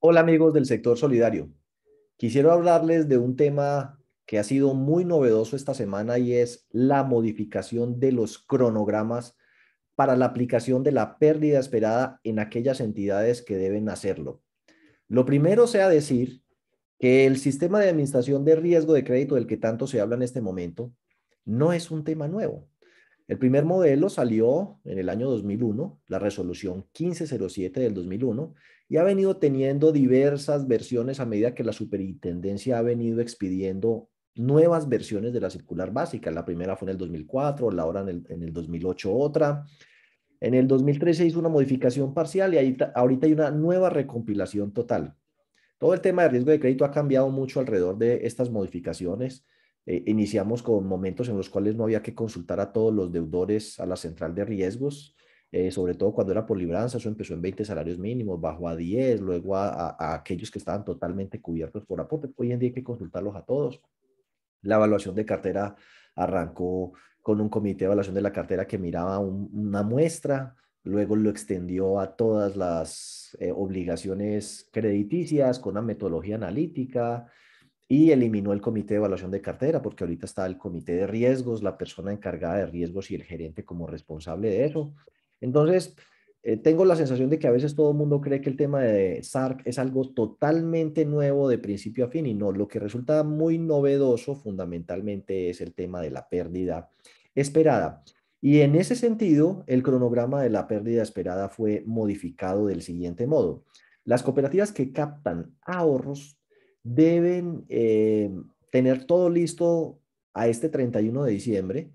Hola amigos del sector solidario. Quisiera hablarles de un tema que ha sido muy novedoso esta semana y es la modificación de los cronogramas para la aplicación de la pérdida esperada en aquellas entidades que deben hacerlo. Lo primero sea decir que el sistema de administración de riesgo de crédito del que tanto se habla en este momento no es un tema nuevo. El primer modelo salió en el año 2001, la resolución 1507 del 2001, y ha venido teniendo diversas versiones a medida que la superintendencia ha venido expidiendo nuevas versiones de la circular básica. La primera fue en el 2004, la otra en el, en el 2008 otra. En el 2013 hizo una modificación parcial y ahí, ahorita hay una nueva recompilación total. Todo el tema de riesgo de crédito ha cambiado mucho alrededor de estas modificaciones. Eh, iniciamos con momentos en los cuales no había que consultar a todos los deudores a la central de riesgos, eh, sobre todo cuando era por libranza, eso empezó en 20 salarios mínimos, bajó a 10, luego a, aquellos que estaban totalmente cubiertos por APOPE. Hoy en día hay que consultarlos a todos. La evaluación de cartera arrancó con un comité de evaluación de la cartera que miraba un, una muestra, luego lo extendió a todas las eh, obligaciones crediticias con una metodología analítica, y eliminó el comité de evaluación de cartera porque ahorita está el comité de riesgos, la persona encargada de riesgos y el gerente como responsable de eso. Entonces, eh, tengo la sensación de que a veces todo el mundo cree que el tema de SARC es algo totalmente nuevo de principio a fin y no, lo que resulta muy novedoso fundamentalmente es el tema de la pérdida esperada. Y en ese sentido, el cronograma de la pérdida esperada fue modificado del siguiente modo. Las cooperativas que captan ahorros deben eh, tener todo listo a este 31 de diciembre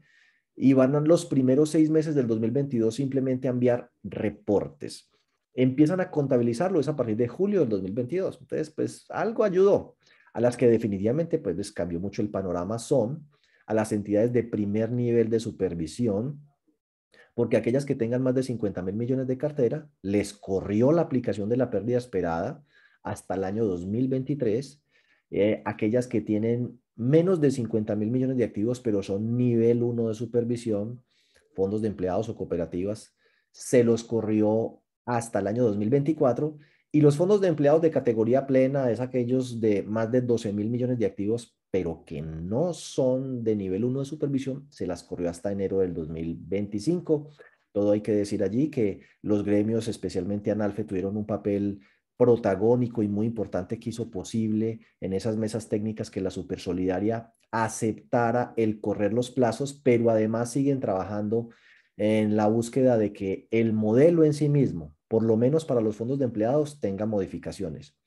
y van a los primeros seis meses del 2022 simplemente a enviar reportes. Empiezan a contabilizarlo, es a partir de julio del 2022. Entonces, pues algo ayudó. A las que definitivamente pues les cambió mucho el panorama son a las entidades de primer nivel de supervisión, porque aquellas que tengan más de 50 mil millones de cartera, les corrió la aplicación de la pérdida esperada hasta el año 2023 eh, aquellas que tienen menos de 50 mil millones de activos, pero son nivel 1 de supervisión, fondos de empleados o cooperativas, se los corrió hasta el año 2024 y los fondos de empleados de categoría plena es aquellos de más de 12 mil millones de activos, pero que no son de nivel 1 de supervisión, se las corrió hasta enero del 2025. Todo hay que decir allí que los gremios, especialmente ANALFE, tuvieron un papel protagónico y muy importante que hizo posible en esas mesas técnicas que la Supersolidaria aceptara el correr los plazos, pero además siguen trabajando en la búsqueda de que el modelo en sí mismo, por lo menos para los fondos de empleados, tenga modificaciones.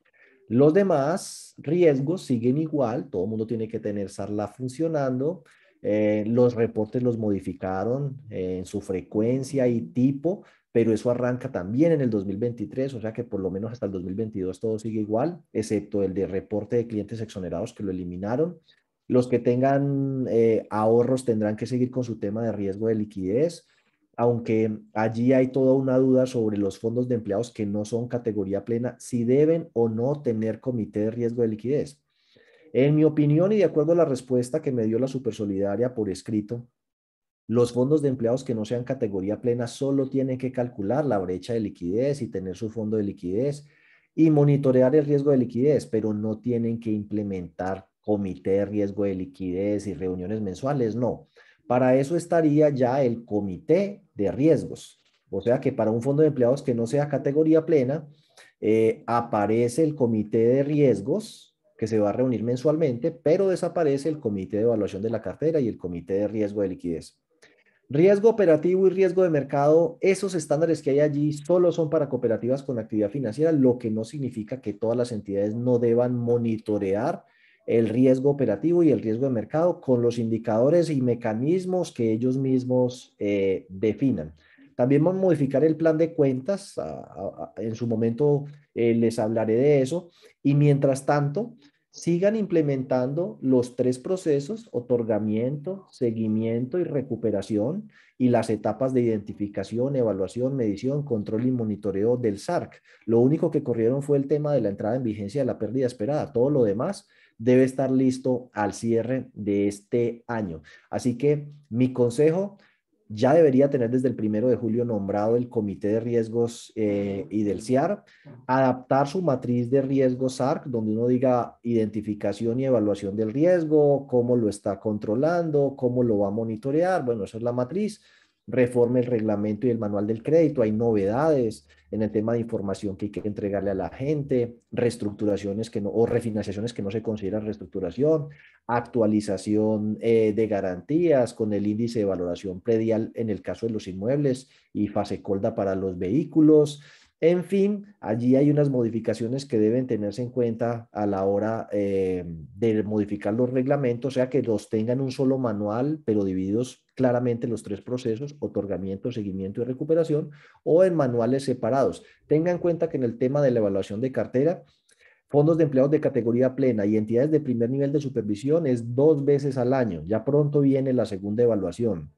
Los demás riesgos siguen igual, todo el mundo tiene que tener SARLA funcionando, eh, los reportes los modificaron en su frecuencia y tipo, pero eso arranca también en el 2023, o sea que por lo menos hasta el 2022 todo sigue igual, excepto el de reporte de clientes exonerados que lo eliminaron. Los que tengan eh, ahorros tendrán que seguir con su tema de riesgo de liquidez, aunque allí hay toda una duda sobre los fondos de empleados que no son categoría plena, si deben o no tener comité de riesgo de liquidez. En mi opinión y de acuerdo a la respuesta que me dio la Supersolidaria por escrito, los fondos de empleados que no sean categoría plena solo tienen que calcular la brecha de liquidez y tener su fondo de liquidez y monitorear el riesgo de liquidez, pero no tienen que implementar comité de riesgo de liquidez y reuniones mensuales, no. Para eso estaría ya el comité de riesgos. O sea que para un fondo de empleados que no sea categoría plena, eh, aparece el comité de riesgos que se va a reunir mensualmente, pero desaparece el comité de evaluación de la cartera y el comité de riesgo de liquidez. Riesgo operativo y riesgo de mercado, esos estándares que hay allí solo son para cooperativas con actividad financiera, lo que no significa que todas las entidades no deban monitorear el riesgo operativo y el riesgo de mercado con los indicadores y mecanismos que ellos mismos eh, definan. También vamos a modificar el plan de cuentas, en su momento eh, les hablaré de eso, y mientras tanto, sigan implementando los tres procesos, otorgamiento, seguimiento y recuperación, y las etapas de identificación, evaluación, medición, control y monitoreo del SARC. Lo único que corrieron fue el tema de la entrada en vigencia de la pérdida esperada. Todo lo demás debe estar listo al cierre de este año. Así que mi consejo, ya debería tener desde el primero de julio nombrado el Comité de Riesgos eh, y del CIAR, adaptar su matriz de riesgos SARC, donde uno diga identificación y evaluación del riesgo, cómo lo está controlando, cómo lo va a monitorear. Bueno, esa es la matriz reforme el reglamento y el manual del crédito, hay novedades en el tema de información que hay que entregarle a la gente, reestructuraciones que no, o refinanciaciones que no se consideran reestructuración, actualización eh, de garantías con el índice de valoración predial en el caso de los inmuebles y fase colda para los vehículos, en fin, allí hay unas modificaciones que deben tenerse en cuenta a la hora eh, de modificar los reglamentos, o sea que los tengan un solo manual, pero divididos claramente los tres procesos, otorgamiento, seguimiento y recuperación, o en manuales separados. Tenga en cuenta que en el tema de la evaluación de cartera, fondos de empleados de categoría plena y entidades de primer nivel de supervisión es dos veces al año. Ya pronto viene la segunda evaluación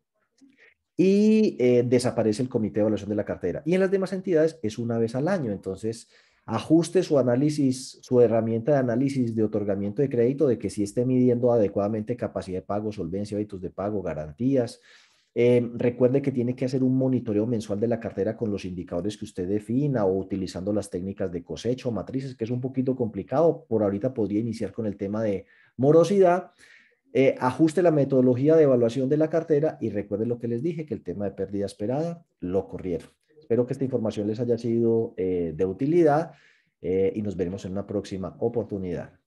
y eh, desaparece el comité de evaluación de la cartera. Y en las demás entidades es una vez al año. Entonces, ajuste su análisis, su herramienta de análisis de otorgamiento de crédito, de que si esté midiendo adecuadamente capacidad de pago, solvencia, hábitos de pago, garantías. Eh, recuerde que tiene que hacer un monitoreo mensual de la cartera con los indicadores que usted defina o utilizando las técnicas de cosecho matrices, que es un poquito complicado. Por ahorita podría iniciar con el tema de morosidad eh, ajuste la metodología de evaluación de la cartera y recuerde lo que les dije, que el tema de pérdida esperada lo corrieron. Espero que esta información les haya sido eh, de utilidad eh, y nos veremos en una próxima oportunidad.